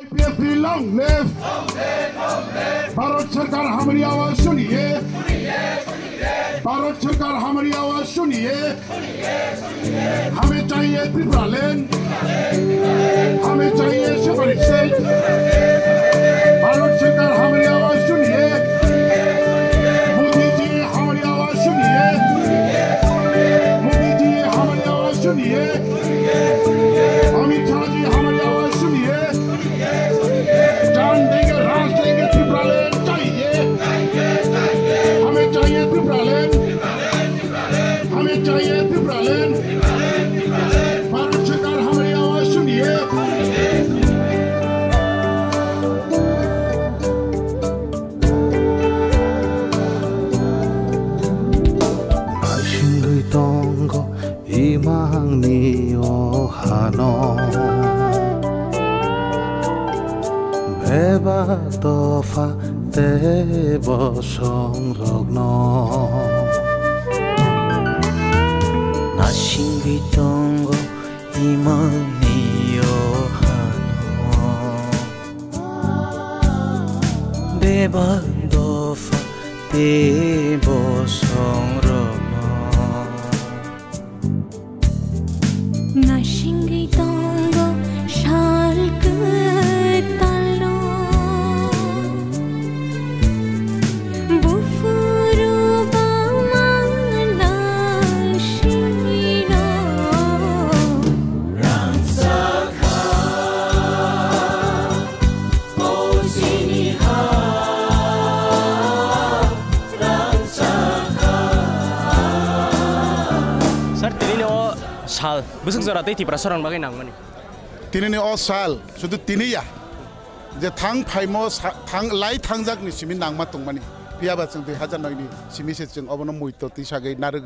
BSP long live Bharat सरकार हमारी आवाज सुनिए भारत सरकार हमारी आवाज सुनिए हमें चाहिए त्रिपुरा लैंड हमें चाहिए सेपरेट स्टेट भारत सरकार हमारी आवाज सुनिए Nashingui tongo imang niyo hano Bebandofa tebo songrono साल बुसुक जरा त्यही तिप्रा सरन मगै नाम मनी तिनी नै असाल सुदु तिनी या जे थाङ फाइमो थाङ लाइ थाङ जक नि सिमि नाम मा तुङ मनी पिया बा चंग 2000 नगनी सिमि से चंग अबन मुइतो तिसा गई नारु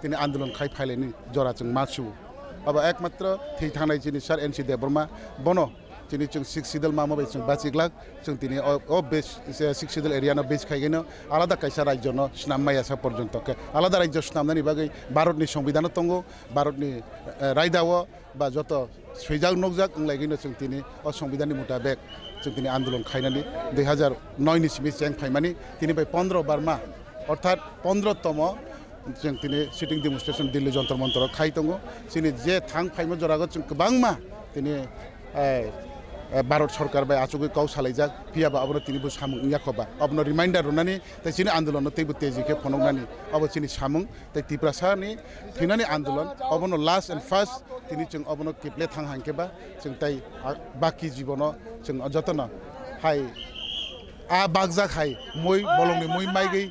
तिनी आन्दोलन खाइ फाइले जरा चंग मासु अब एकमात्र थै थानाई चिनि सर एनसी देवर्मा Debbarma जिनि जों सिक्स सिदल मामा बाय जों बाजिग्लाक जों तिनी अ बेस सिक्स सिदल एरियानो बेस खाइगैनो आलादा कायसा राज्यनो स्नाममायासा पर्यन्त आलादा राज्य स्नामनानि बागै भारतनि संबिधान तंगो भारतनि रायदाव बा যত সৈজাক নকজাক ओंलायगैनो जों दिनै अ संविधाननि मुताबेक जों दिनै आन्दोलन खायनानै दुइ हाजार नयनि सिमि जें फाइमानि दिनै बाय पन्ध्र बारमा अर्थात पन्ध्रतम जों दिनै सिटिं डेमनस्ट्रेसन दिल्ली जन्तर मन्तराव खाइ दङ जोंनि जे थां फाइमो जरागो जों गोबांमा दिनै भारत सरकार बाय आचुगै गाव सालायजाक पियाबा अबनो तिनिबो सामुं याखबा अबनो रिमाइन्डार रुनानै तै चिनि आन्दोलन तैबो तेजिके फनंनानै अब चिनि सामुं तै तिप्रासानि थैनानै आन्दोलन अबनो लास्ट एन्ड फार्स्ट तिनि जों अबनो केप्ले थां हांकेबा जों तै बाकी जीवन जों जतन हाय आ बागजाक हाय मय बलंनि मय माइगै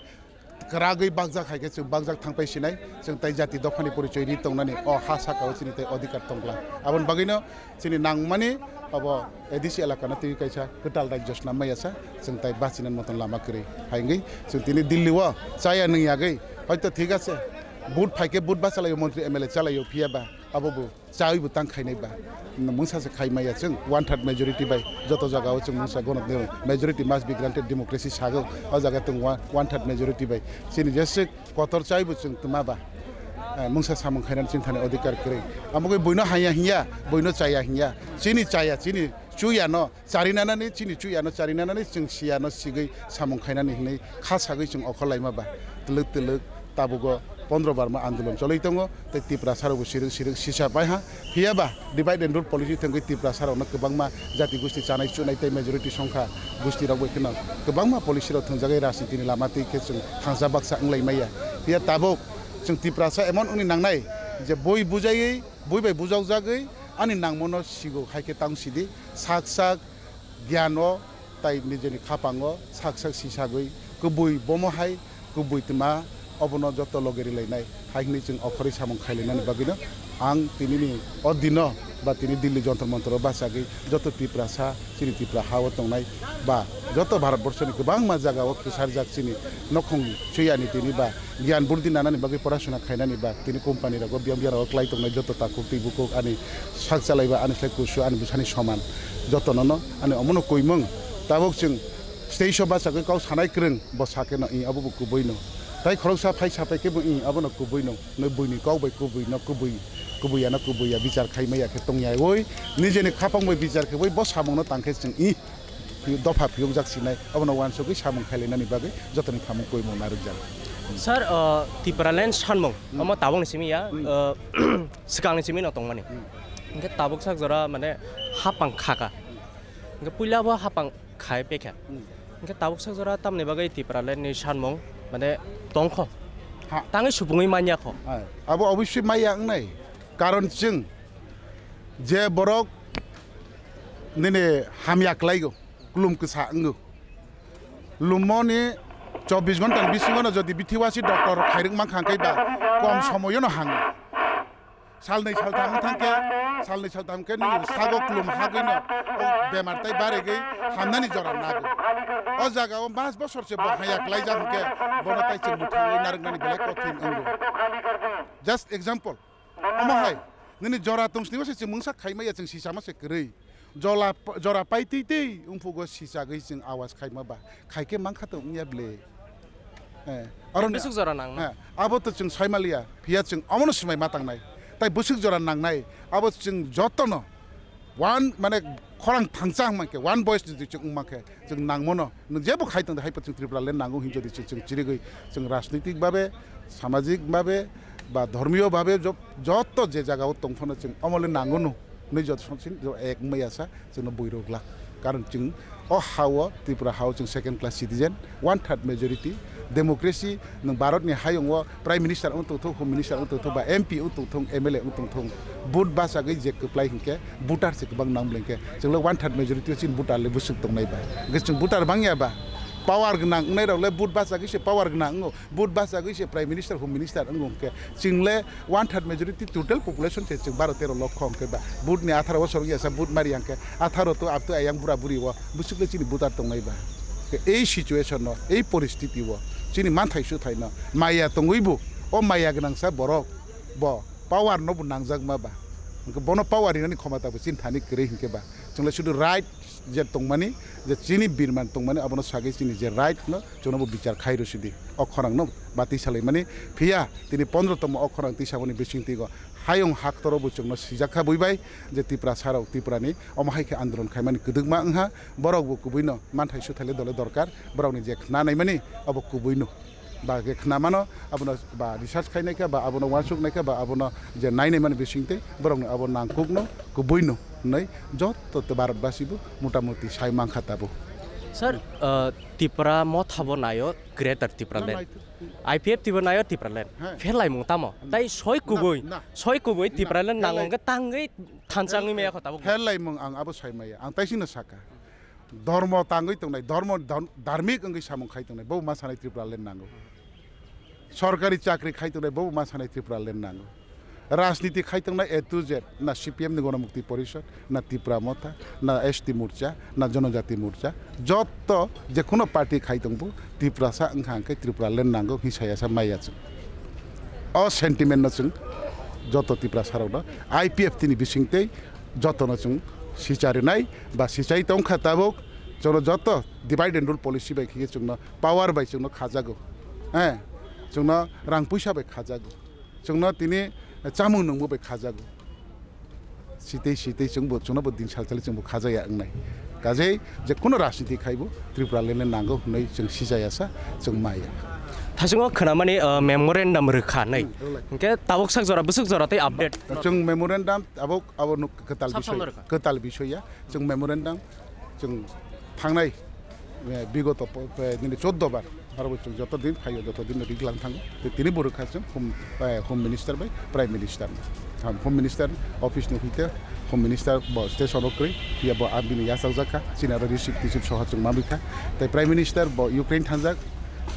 रागै बागजा खाइके जों बागजाक थांबाय सिनाय जों ताइ जाति दफानि परिचयनि दंनानै अ हा साखाव जोंनि ताइ अधिकार दंब्ला। आबन बागैनो जोंनि नांमानि अब एडिसि एलाकाना टिभि काइसा गोदाल राज्यसना मैयासा जों ताइ बासिनान मतन लामा करै हाइङै जों दिनै दिल्लीआव जाया नङियागै हयथ' थिक आसे बुट फाइके बुट बा सालायो मन्त्रि एम एल ए सालायो फियाबा। आबाबो जायबो तांखायनायबा मुंसासे खायमाया जों वान थर्ड मेजोरिटी बाय जत हो जों मुसा गणत majority must be granted democracy sago. आ जागा जों वान थर्ड मेजोरिटी बाय सिनि जेसे कतर जायबो जों तमाबा मुसा सामं खायनानै जों थाने अधिकार करे। आमगै बयनो हाया हिया बयनो चाया हिया। सिनि चाया सिनि चुयानो चारिनानै चिनि चुयानो चारिनानै जों सियानो सिगै सामं खायनानै हिनै खासागै जों अखलायमाबा तलोक तलोक ताबुगो पन्ध्र बारमा आन्दोलन चलै दङ तै तिप्रा सारावबो सिरिक सिरिक सिसा पाइहा फियाबा divide and rule policy थंगै Tipra सारावनो गोबांमा जाति गुस्थि जानाय चुनाय तै मेजरिटी संख्या गुस्थि रावबो खिनो गोबांमा पलिसिराव थोंजागै राजनितिनि लामा तैखे जों थांजा बाक्सा ओंलायमाया फिया ताबुक जों तिप्रासा एमन उनि नांनाय जे बय बुजायै बय बाय बुजाव जागै आनि नांमनो सिगौ हाइके तांसिदि साक साक गियानो ताइ निजेनि खापाङो साक साक सिसागै गुबै बमहाय गुबै मा अबनो जत लगेरिलायनाय हाइनि जों अखरै सामं खाइलायनानै बागैनो आं तिनिनि अदिन बा तिनि दिल्ली जन्तर मन्तर बासागै जत तिप्रासा चिनि तिप्रा हाव तंनाय बा जत भारतबर्षनि गोबां मा जागाव किसार जाक चिनि नखं सुयानि तिनि बा गियान बुद्धि नानानि बागै पढ़ाशुना खाइनानि बा तिनि कम्पानि रागो बियाम बियाराव क्लाइ तंनाय जत ताकु तिबुको आनि साक चालायबा आनि स्लाइ कुसु आनि बुसानि समान जतननो आनि अमनो कइमं ताबक जों स्टेज बासागै गाव सानाय tại khâu sa phai sa phai cái bụi ở bên nó cúi nó nó bụi nó cao bụi cúi nó cúi cúi nó cúi à bây giờ khai mấy cái tông nhảy với nên cho nên khắp ông bây giờ cái với bớt sa mông nó tăng cái chân ý thì đó phải phiêu giác xin này ở bên nó quan số cái sa mông khai lên này bao cái cho tên khám cúi mông nào được giờ sir thì para lên sa mông ở mà tàu này xem ý à sự kiện này xem ý nó tông mà này cái tàu bốc sa giờ là mà này hấp bằng khác cả cái bụi là bao hấp bằng khai bẹ cả cái tàu bốc sa giờ là tâm này bao cái thì para lên sa mông zora दंख दाङै manya kho. আবো অবশ্যই মাইয়া নাই। কারণ जों যে বরক নিনে हामियाख्लायगौ লাইগো কুলুম लुमनि চব্বিশ ঘণ্টার ঘণ্টা যদি বিথিওয়াসি ডক্টর খাইরং মান খাঙ্কাইবা কম সময়ও হাঙ্গো সালनै সালতাম থাকা সালनै সালতাম কে নি সাগো ক্লুম হাগিন বেমার তাই বারে গই হামনানি জরা না ও জাগা ও বাস বছর সে বহায়া ক্লাই যা হুকে বড় তাই সে মুঠি নারগনানি বলে কথিন অঙ্গ জাস্ট এক্সাম্পল অমহাই নিনি জরা তুমস নিবসে সে মুংসা খাইমা ইয়াচিং সিসামা সে করেই জলা জরা পাইতেই তেই উমফুগো সিসা গই সিং আওয়াজ খাইমা বা খাইকে মাংখাতো উংয়াবলে হ্যাঁ আর বেসুক জরা নাং হ্যাঁ আবত চিং সাইমালিয়া ফিয়া চিং অমন সময় মাতাং নাই তাই বসুক জরা নাংনাই আবার চিং যতন। ওয়ান মানে খরাং ফাংচাং মাকে, ওয়ান ভয়েস যদি চিং মাকে, চিং নাংমনো যেবো খাইতাং হাইপা চিং ত্রিপুরালে নাঙ্গু হিন যদি চিং চিরিগই রাজনৈতিকভাবে, সামাজিকভাবে, বা ধর্মীয়ভাবে যত যে জায়গাও তংফনো চিং অমলে নাঙ্গনো নই যত सचिन एक मैया छ जोंनो बयरोग्ला কারণ जों अ हाव त्रिपुरा हाव जों सेकेन्ड क्लास सिटिजेन वान third majority demokrasi nung Barat ni hayong wa prime minister untuk thong home minister untuk thong ba MP untuk thong MLA untuk thong bud ba sa gai jek apply hinke butar se bang nam lengke jeng lo one third majority sin butar le busuk tong nai ba gas jeng butar bang ya ba power gnang nai le bud ba sa gai se power gnang ngo bud ba sa gai se prime minister home minister ngong ke jeng le one third majority total population se jeng 12 13 lakh khong ke ba bud ni 18 বছর গিয়াছে বুট মারি আঙ্কে 18 তো up তো আয়াং বুড়া বুড়ি ও বুসুকলে চিনি বুতার তং নাইবা এই সিচুয়েশন এই পরিস্থিতি ও chini man thai su thai no maya tongui bu o maya gnang sa borok bo power no bu nangjak ma ba bono power ni khomata bu chin thani kre hinke ba chungla shudu right जे तंगमानी जे चिनी बीरमान तंगमानी अबनो सागे चिनी जे right न चोनबो विचार खाइरो सिदि अखरांग न बाती सालै माने फिया तिनी 15 तम अखरांग तिसाबनि बिसिं तिगो हायं हाक तरो बुचुंग न सिजाखा बुइबाय जे तिप्रा साराव तिप्रानि अमाहायखे आन्दोलन खाइमानि गदुगमा अंहा बरग बुकुबुइनो मानथाइ सुथाइले दले दरकार बरावनि जे खनानै माने अब कुबुइनो ba ge khna mano abono ba research khai naika ba abono wansuk naika ba abono je naine mane bisingte borong abono nangkukno ko boino nei jotto te bharat basibu motamoti sai mang khatabu sir Tipra म थबो नायो greater Tipra लेन IPF तिबो नायो तिप्रा लेन फेर लाइ मुंग तामो दाइ सय कुबोय सय कुबोय तिप्रा लेन नांगो तांगै थानचाङै मेया खताबो फेर लाइ मुंग आं आबो सय माया आं ताइसिनो साका ধর্ম তাঙ্গই তংনাই ধর্ম ধার্মিক অঙ্গই সামং খাই তংনাই বউ মা সানাই ত্রিপুরা লেন নাঙ্গো সরকারি চাকরি খাই তংনাই বউ মা সানাই ত্রিপুরা লেন নাঙ্গো রাজনীতি খাই তংনাই এ টু জেড না সিপিএম নি গণমুক্তি পরিষদ না ত্রিপুরা মথা না এসটি মোর্চা না জনজাতি মোর্চা যত যে কোনো পার্টি খাই তংবু ত্রিপুরা সা অঙ্কা ত্রিপুরা লেন নাঙ্গো হিসাই আসা মাই আছে অ সেন্টিমেন্ট যত ত্রিপুরা সারও আইপিএফ তিনি বিসিংতেই যত্ন চুং सिँचाइ बा सिँचाइ तौँ खाताबुक जों जत डिभाइड एन्ड रुल पलिसि बै खिगे जोंनो पावार बै जोंनो खाजागौ ए जोंनो रां पैसा बै खाजागौ जोंनो तिनि चामुं नोंबो बै खाजागौ सितै सितै जोंबो जोंनोबो दिन सालसालि जोंबो खाजाया आंनाय गाजै जे खुनु राजनिति खाइबो त्रिपुरालेण्ड नांगौ होननाय जों सिजायासा जों माया thasungo khonamani memorandum rkhanai hingke tabok sak jora busuk jora tei update chung memorandum tabok abo ketal bishoy ketal bishoya chung memorandum chung thangnai বিগত চোদ্দ বার সর্বোচ্চ যতদিন ফাইও যতদিন দিলাম থাকো তিনি বড় খাচ্ছেন home home minister by prime minister home minister office নুকিতে home minister স্টেশনক্রী পিয়াব আবিনি ইয়াসাকজাকা চীনার রিসিভ টিসিভ সহাচং মাবিকা তাই প্রাইম মিনিস্টার ইউক্রেন থানজাক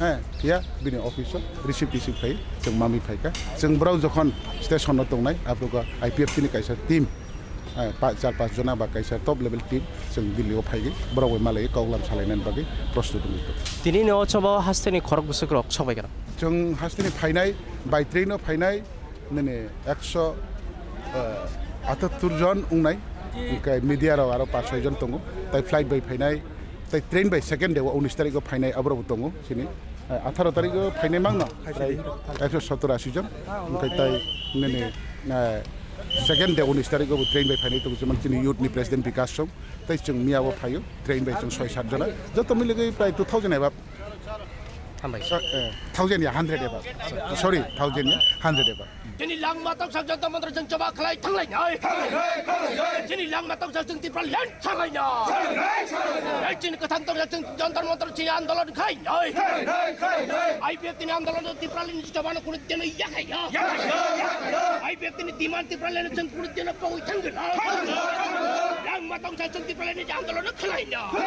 ताइ प्राइम मिनिस्टार ब इउक्रेन थांजाक হ্যাঁ ইয়া বিনি অফিসত রিসিভ টিসিভ ফাই जों मामि फाइका जों ब्राव जखन स्टेसनाव दंनाय आब्रुगा आइपिएफ नि काइसा टीम चार पाँच जना बा काइसा टप लेभेल टीम जों दिल्लीयाव फाइगै ब्राव मालाय गावलाम सालायनायनि बागै प्रस्तुत दङ Tini no chobo hasteni khorok busuk rok sobai kana. जों हास्टिनि फाइनाय बाय ट्रेनआव फाइनाय नैने एकस' आटात्तुर जन उंनाय ओमफ्राय मिडियाराव आरो पास सयजन दङ ताइ फ्लाइट बाय फाइनाय ताइ ट्रेन बाय सेकेन्ड डेआव उन्निस तारिखआव फाइनाय आब्राबो दङ सिनि फाइनाय मांनो एकस' सत्तर आसि जन ओमफ्राय ताइ नैने सेकेन्ड डे उन्निस तारिखआवबो ट्रेन बाय फायनाय दं जेमन जोंनि इयुथनि प्रेसिडेन्ट बिकास सम ताइ जों मियाबो फायो ट्रेन बाय जों सय सातजना जत मिलगै प्राय टु थावजेन्ड एबा थावजेन्ड हान्ड्रेड एबा सरि हान्ड्रेड एबा Jadi lang matang sa janta mantra jeng coba kelai tanglai nyai. Jadi lang matang sa jeng tipral yan sangai nyai. Jadi ketantor sa jeng jantar mantra ci andalan kai nyai. IPF ini andalan tipral ini coba nak kulit jena ya kai ya. IPF ini diman tipral ini jeng kulit jena pau tanggel. Lang matang sa jeng tipral ini andalan kelai nyai.